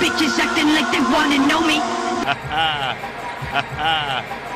bitches acting like they wanna know me. Ha ha. Ha ha.